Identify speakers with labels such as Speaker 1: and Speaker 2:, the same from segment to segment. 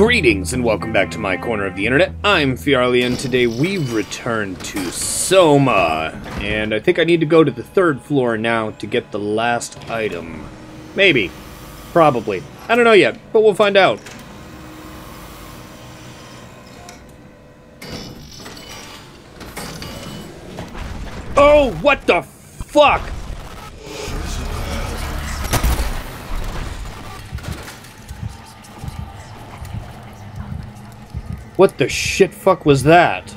Speaker 1: Greetings and welcome back to my corner of the internet. I'm Fiarlia and today we've returned to Soma. And I think I need to go to the third floor now to get the last item. Maybe. Probably. I don't know yet, but we'll find out. Oh, what the fuck? What the shit fuck was that?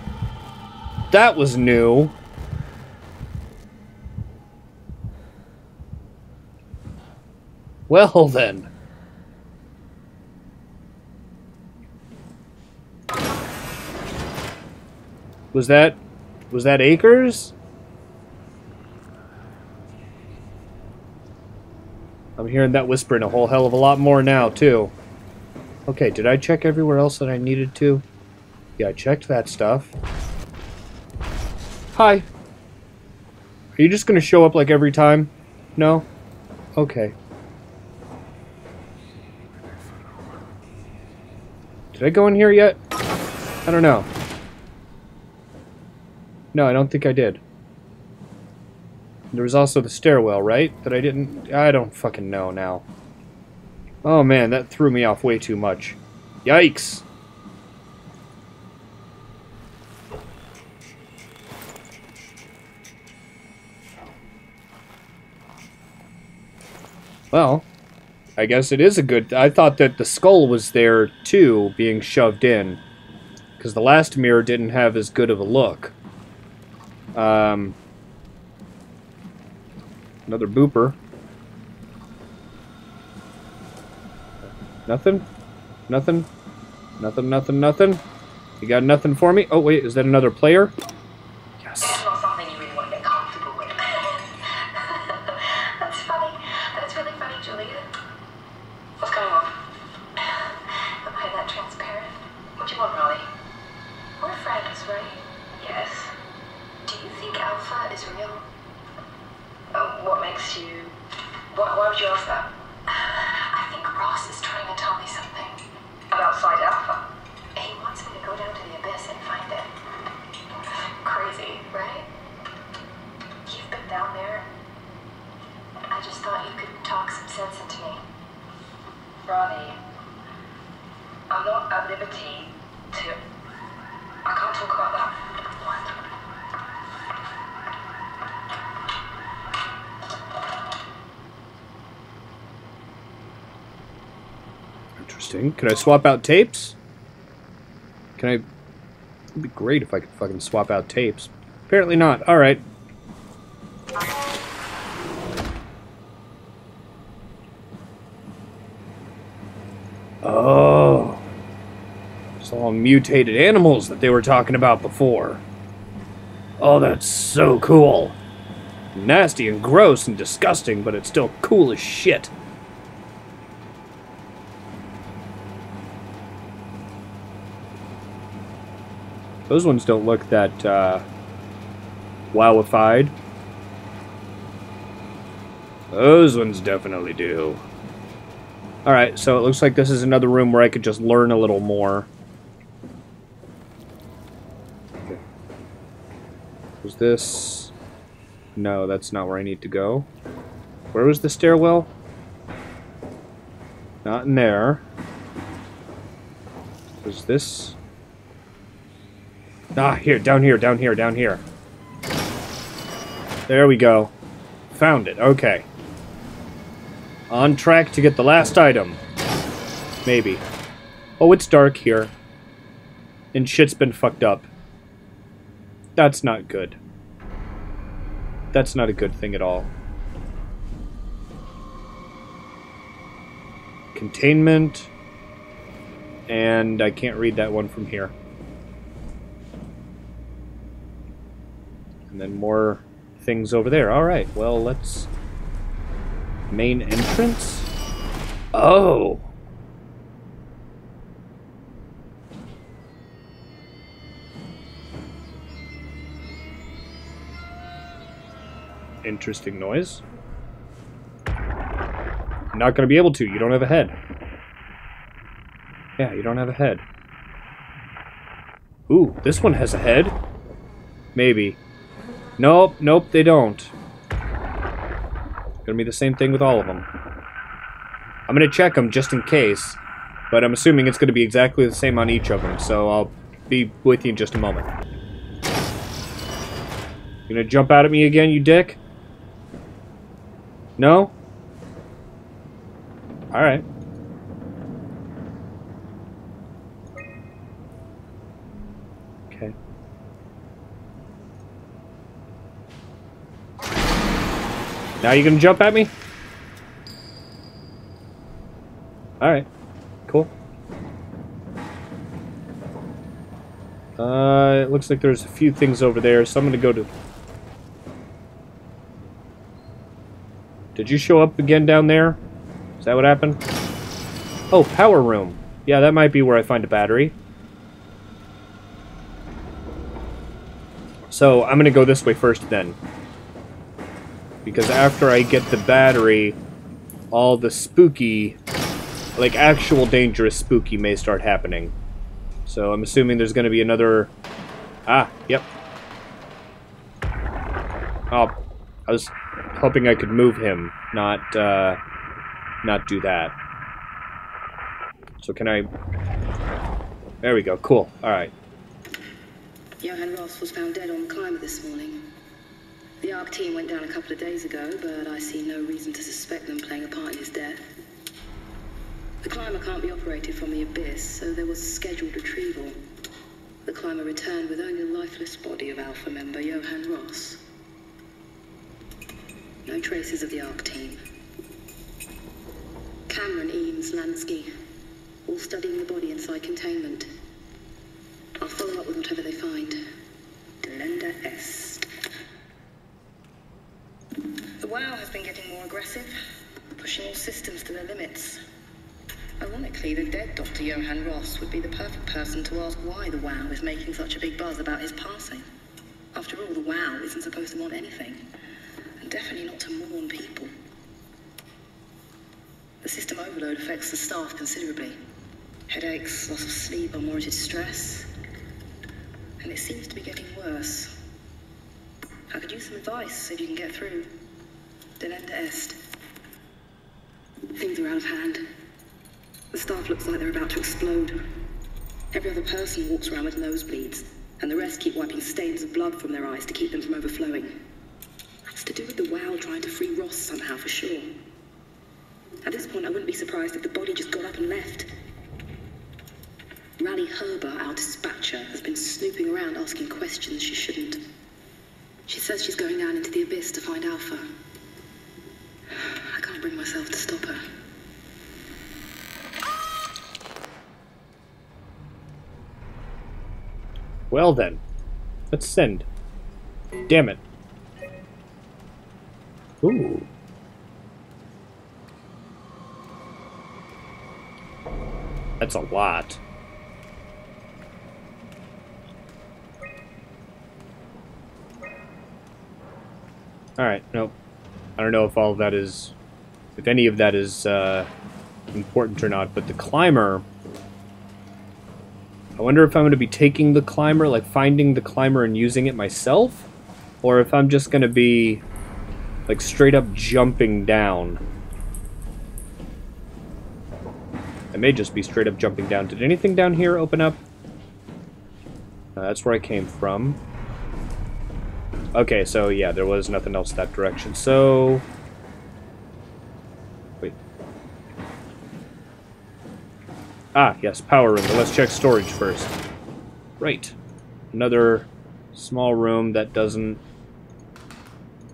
Speaker 1: That was new. Well then. Was that... Was that Akers? I'm hearing that whispering a whole hell of a lot more now, too. Okay, did I check everywhere else that I needed to? Yeah, I checked that stuff. Hi. Are you just gonna show up like every time? No? Okay. Did I go in here yet? I don't know. No, I don't think I did. There was also the stairwell, right? That I didn't... I don't fucking know now. Oh man, that threw me off way too much. Yikes! Well, I guess it is a good... I thought that the skull was there, too, being shoved in. Because the last mirror didn't have as good of a look. Um... Another booper. Nothing? Nothing? Nothing, nothing, nothing? You got nothing for me? Oh, wait, is that another player?
Speaker 2: You... Why, why would you ask that? Uh, I think Ross is trying to tell me something. About Site Alpha? He wants me to go down to the abyss and find it. Crazy, right? You've been down there. I just thought you could talk some sense into me. Ronnie, I'm not at liberty to. I can't talk about that. What?
Speaker 1: Interesting. Can I swap out tapes? Can I... It'd be great if I could fucking swap out tapes. Apparently not. Alright. Oh. It's all mutated animals that they were talking about before. Oh, that's so cool. Nasty and gross and disgusting, but it's still cool as shit. Those ones don't look that uh, wowified. Those ones definitely do. Alright, so it looks like this is another room where I could just learn a little more. Okay. Was this... No, that's not where I need to go. Where was the stairwell? Not in there. Was this... Ah, here, down here, down here, down here. There we go. Found it, okay. On track to get the last item. Maybe. Oh, it's dark here. And shit's been fucked up. That's not good. That's not a good thing at all. Containment. And I can't read that one from here. And then more things over there. Alright, well, let's... Main entrance? Oh! Interesting noise. Not gonna be able to, you don't have a head. Yeah, you don't have a head. Ooh, this one has a head? Maybe. Nope, nope, they don't. Gonna be the same thing with all of them. I'm gonna check them just in case, but I'm assuming it's gonna be exactly the same on each of them, so I'll be with you in just a moment. You gonna jump out at me again, you dick? No? Alright. Okay. Now you gonna jump at me? Alright. Cool. Uh, it looks like there's a few things over there, so I'm gonna go to... Did you show up again down there? Is that what happened? Oh, power room. Yeah, that might be where I find a battery. So, I'm gonna go this way first then. Because after I get the battery, all the spooky, like actual dangerous spooky may start happening. So I'm assuming there's gonna be another... Ah, yep. Oh, I was hoping I could move him, not, uh, not do that. So can I... There we go, cool, alright.
Speaker 3: Johan Ross was found dead on the climber this morning. The ARC team went down a couple of days ago, but I see no reason to suspect them playing a part in his death. The climber can't be operated from the abyss, so there was a scheduled retrieval. The climber returned with only the lifeless body of Alpha member Johan Ross. No traces of the ARC team. Cameron, Eames, Lansky, all studying the body inside containment. I'll follow up with whatever they find. Delenda Est. The WAU has been getting more aggressive, pushing all systems to their limits. Ironically, the dead Dr. Johan Ross would be the perfect person to ask why the WAU is making such a big buzz about his passing. After all, the WAU isn't supposed to want anything, and definitely not to mourn people. The system overload affects the staff considerably. Headaches, loss of sleep, unwarranted stress. And it seems to be getting worse. I could use some advice if you can get through. Delenda Est. Things are out of hand. The staff looks like they're about to explode. Every other person walks around with nosebleeds, and the rest keep wiping stains of blood from their eyes to keep them from overflowing. That's to do with the WAU trying to free Ross somehow, for sure. At this point, I wouldn't be surprised if the body just got up and left. Raleigh Herber, our dispatcher, has been snooping around asking questions she shouldn't. She says she's going down into the abyss to find Alpha. Myself to stop her.
Speaker 1: Well then, let's send. Damn it. Ooh. That's a lot. Alright, nope. I don't know if all of that is... If any of that is, uh, important or not, but the climber... I wonder if I'm going to be taking the climber, like finding the climber and using it myself? Or if I'm just going to be, like, straight up jumping down. I may just be straight up jumping down. Did anything down here open up? Uh, that's where I came from. Okay, so yeah, there was nothing else that direction. So... Ah, yes, power room. But let's check storage first. Right. Another small room that doesn't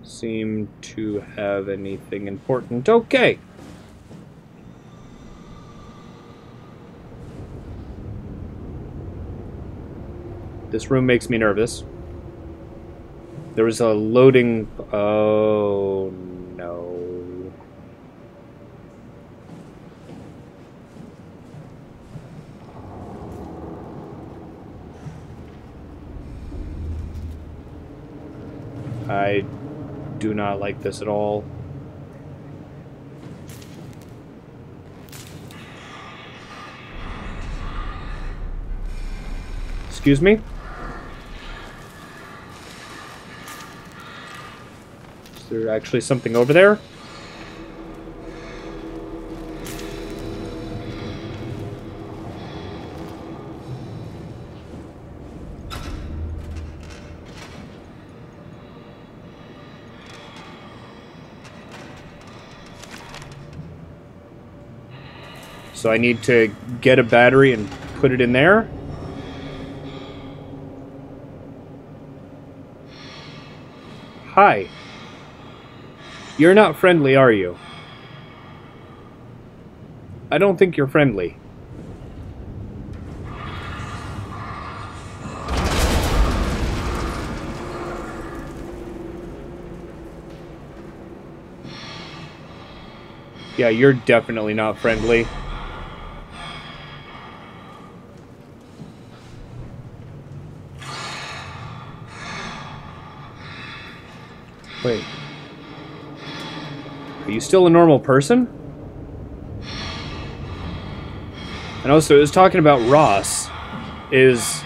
Speaker 1: seem to have anything important. Okay. This room makes me nervous. There was a loading... Oh, do not like this at all. Excuse me? Is there actually something over there? So I need to get a battery and put it in there. Hi. You're not friendly, are you? I don't think you're friendly. Yeah, you're definitely not friendly. Still a normal person? And also, it was talking about Ross. Is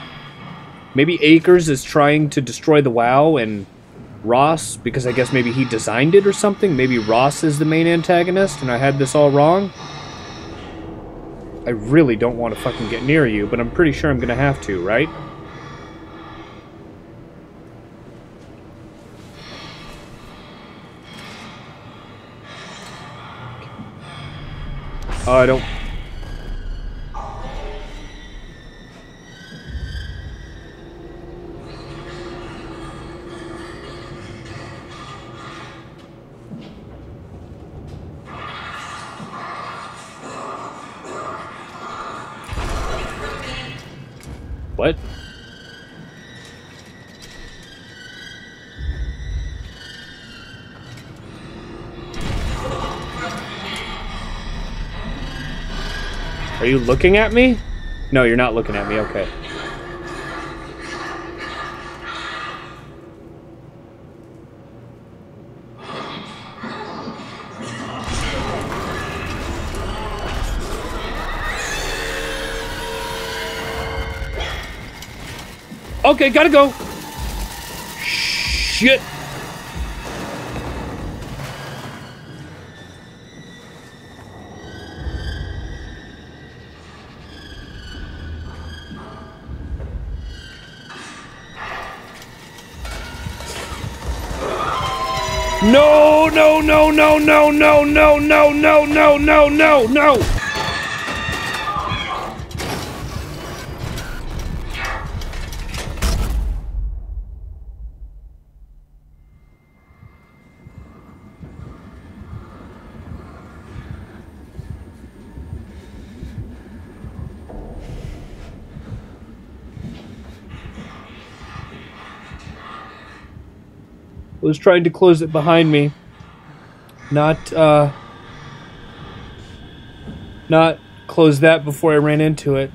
Speaker 1: maybe Akers is trying to destroy the WAU and Ross, because I guess maybe he designed it or something. Maybe Ross is the main antagonist and I had this all wrong. I really don't want to fucking get near you, but I'm pretty sure I'm gonna have to, right? Oh, I don't... looking at me? No, you're not looking at me. Okay. Okay, gotta go. Shit. No, no, no, no, no, no, no, no, no, no, no, no, no. was trying to close it behind me. Not, uh... Not close that before I ran into it.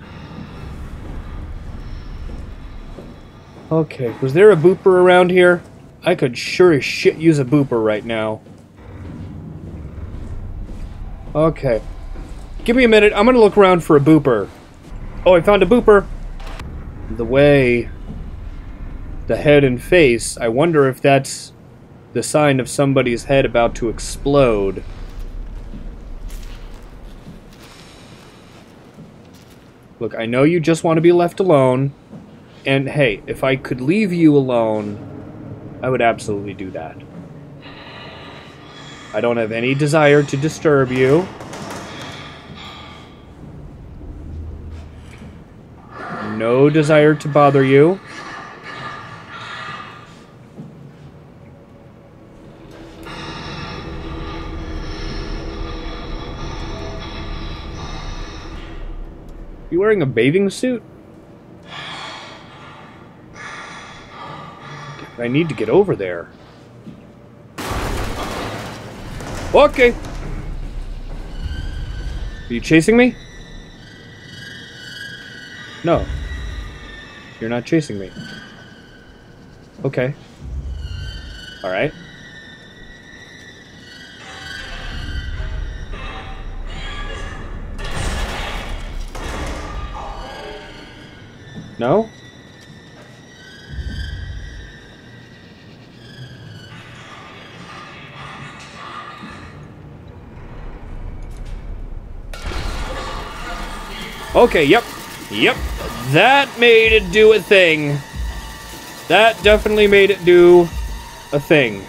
Speaker 1: Okay, was there a booper around here? I could sure as shit use a booper right now. Okay. Give me a minute, I'm gonna look around for a booper. Oh, I found a booper! The way... The head and face, I wonder if that's the sign of somebody's head about to explode. Look, I know you just want to be left alone. And hey, if I could leave you alone, I would absolutely do that. I don't have any desire to disturb you. No desire to bother you. You wearing a bathing suit? I need to get over there. Okay. Are you chasing me? No. You're not chasing me. Okay. Alright. No? Okay, yep. Yep. That made it do a thing. That definitely made it do a thing.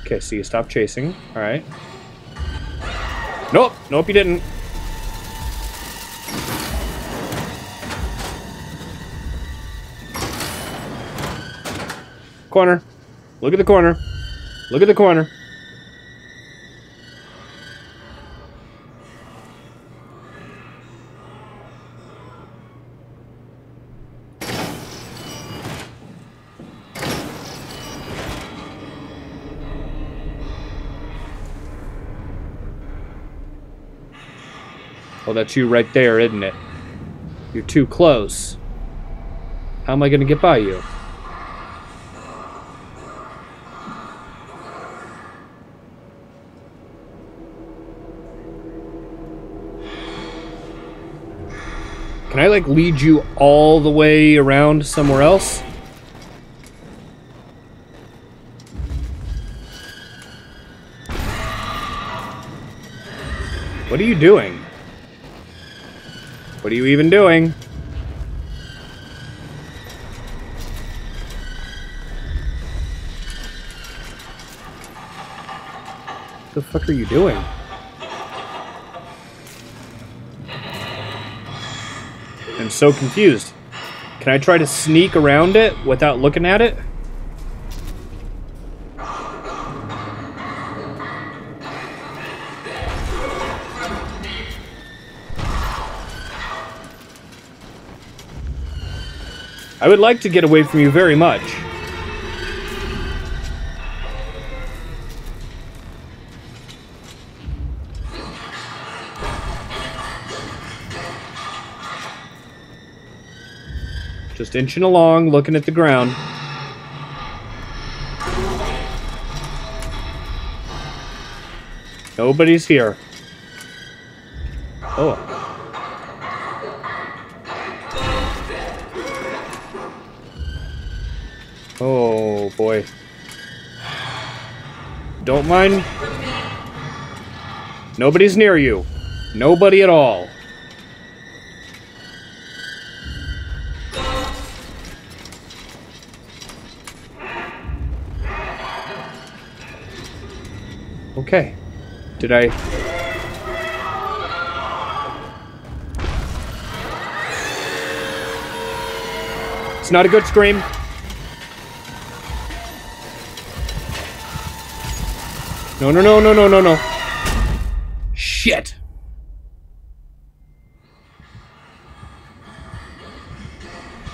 Speaker 1: Okay, so you stop chasing. Alright. Nope. Nope, you didn't. Corner. Look at the corner. Look at the corner. Oh, that's you right there, isn't it? You're too close. How am I going to get by you? Can I, like, lead you all the way around somewhere else? What are you doing? What are you even doing? What the fuck are you doing? So confused. Can I try to sneak around it without looking at it? I would like to get away from you very much. Just inching along, looking at the ground. Nobody's here. Oh. Oh boy. Don't mind. Nobody's near you. Nobody at all. Okay. Did I... It's not a good scream. No, no, no, no, no, no, no. Shit.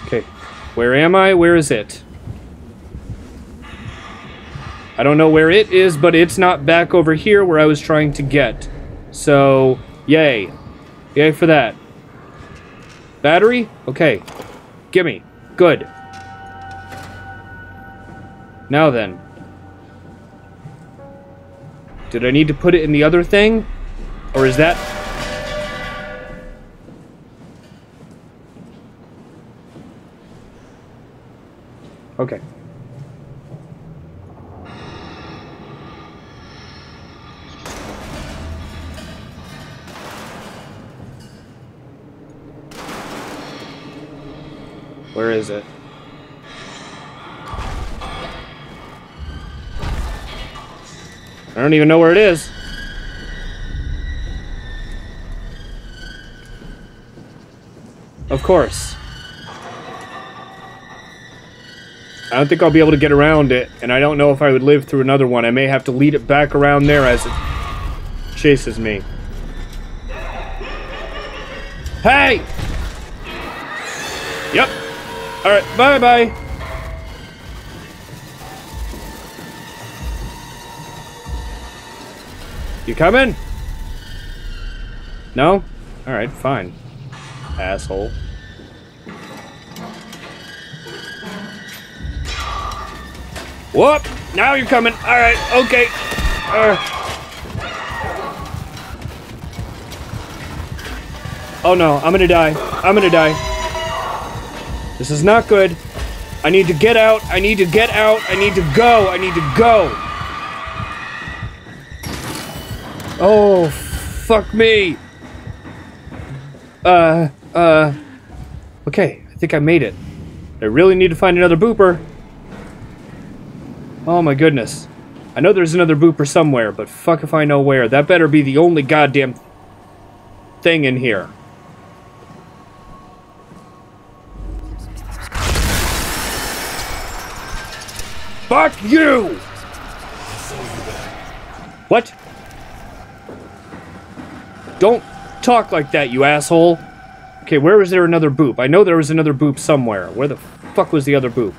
Speaker 1: Okay. Where am I? Where is it? I don't know where it is, but it's not back over here where I was trying to get. So, yay. Yay for that. Battery? Okay. Gimme. Good. Now then. Did I need to put it in the other thing? Or is that... Okay. Where is it? I don't even know where it is. Of course. I don't think I'll be able to get around it, and I don't know if I would live through another one. I may have to lead it back around there as it chases me. Hey! Alright, bye-bye. You coming? No? Alright, fine. Asshole. Whoop! Now you're coming. Alright, okay. Oh no, I'm gonna die. I'm gonna die. This is not good. I need to get out. I need to get out. I need to go. I need to go. Oh, fuck me. Uh, uh. Okay, I think I made it. I really need to find another booper. Oh my goodness. I know there's another booper somewhere, but fuck if I know where. That better be the only goddamn thing in here. Fuck you! What? Don't talk like that, you asshole. Okay, where was there another boop? I know there was another boop somewhere. Where the fuck was the other boop?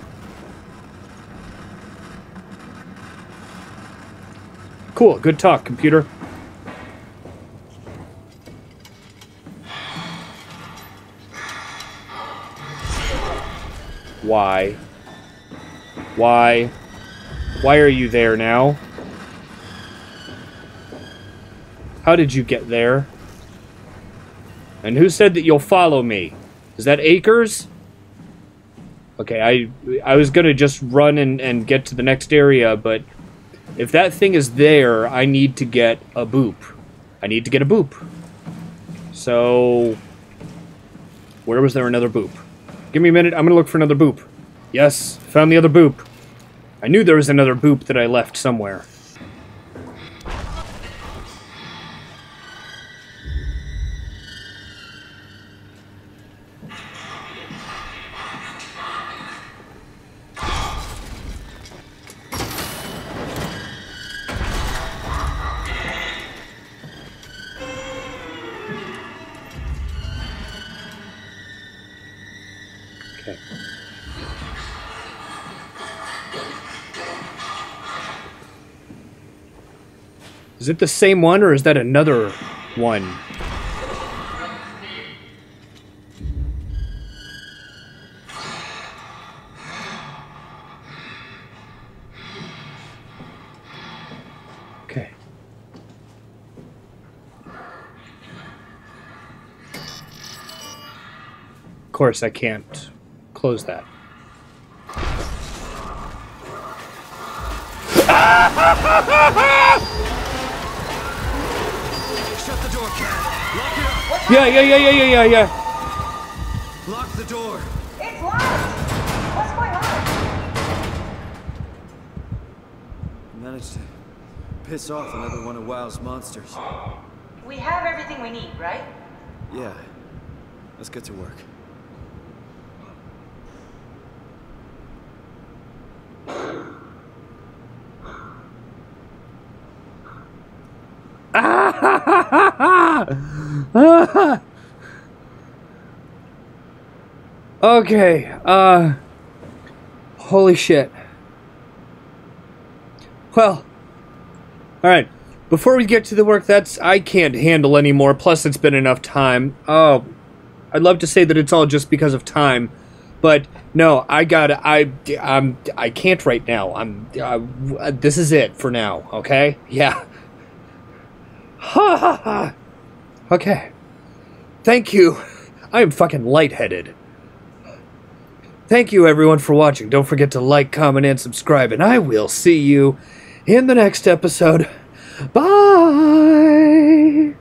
Speaker 1: Cool, good talk, computer. Why? Why? Why are you there now? How did you get there? And who said that you'll follow me? Is that Akers? Okay, I I was gonna just run and, and get to the next area, but if that thing is there, I need to get a boop. I need to get a boop. So, where was there another boop? Give me a minute, I'm gonna look for another boop. Yes, found the other boop. I knew there was another boop that I left somewhere. It the same one or is that another one? Okay. Of course, I can't close that. Yeah, yeah, yeah, yeah, yeah, yeah, yeah.
Speaker 4: Lock the door.
Speaker 5: It's locked! What's going on?
Speaker 4: Managed to piss off another one of WAU's monsters.
Speaker 5: We have everything we need, right?
Speaker 4: Yeah. Let's get to work.
Speaker 1: Okay, uh. Holy shit. Well. Alright. Before we get to the work that's I can't handle anymore, plus it's been enough time. Oh. I'd love to say that it's all just because of time. But no, I gotta. I I'm I can't right now. I'm. Uh, this is it for now. Okay. Yeah. Ha ha ha. Okay. Thank you. I am fucking lightheaded. Thank you everyone for watching. Don't forget to like, comment, and subscribe, and I will see you in the next episode. Bye!